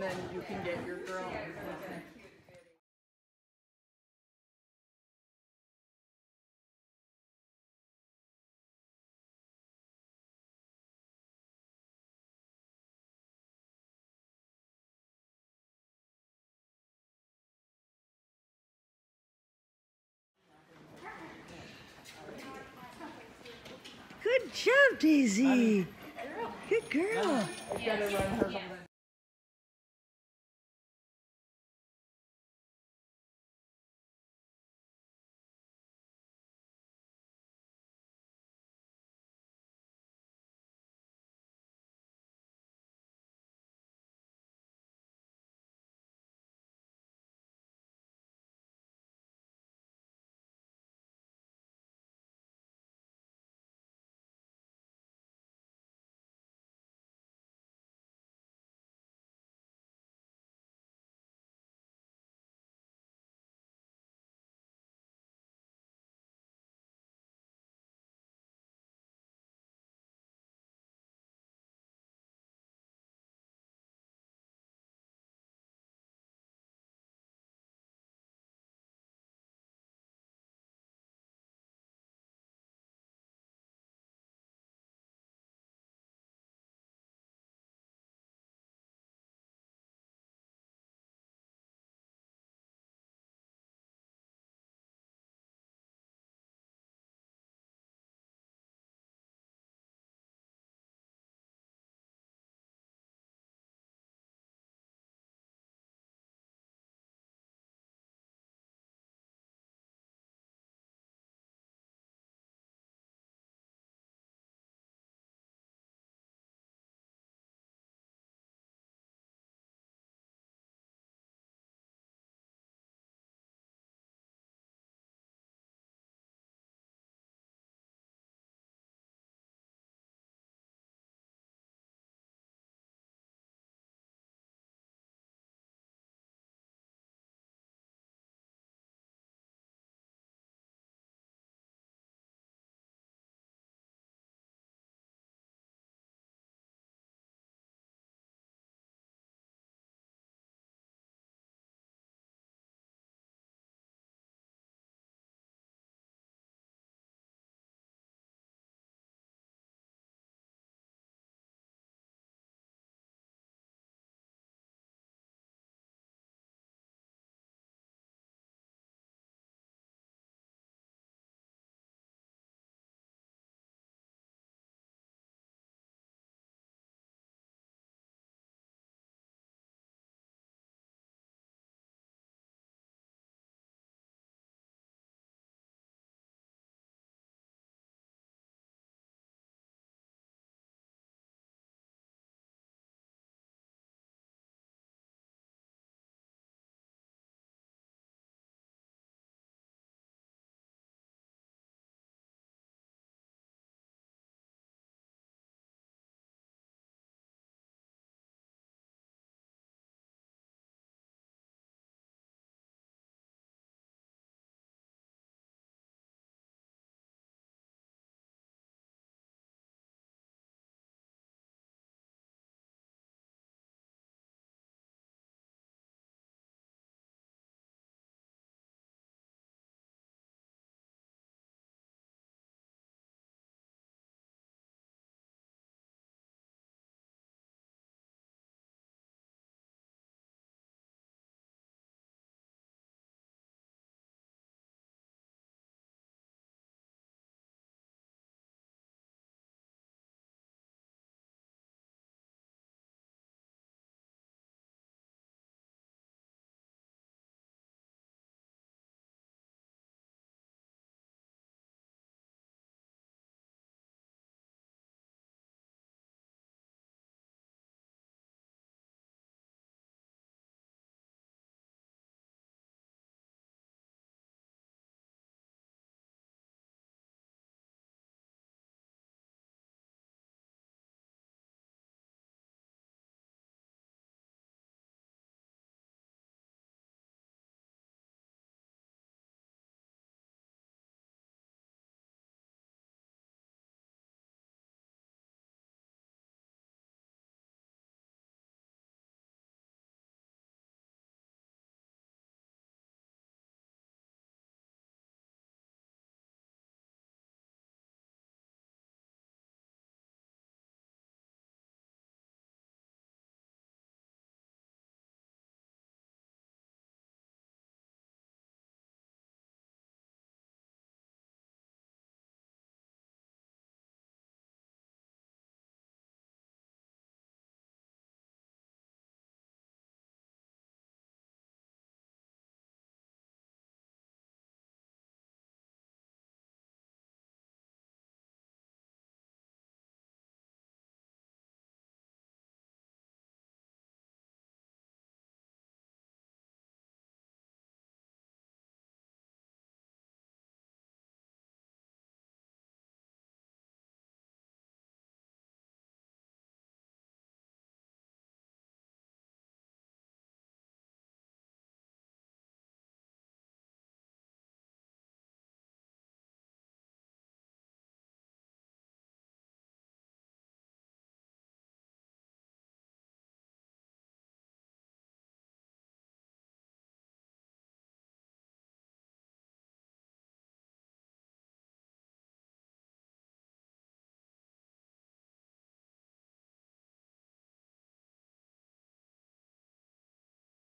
and then you can get your girl. Good job, Daisy. Good girl. You gotta run her.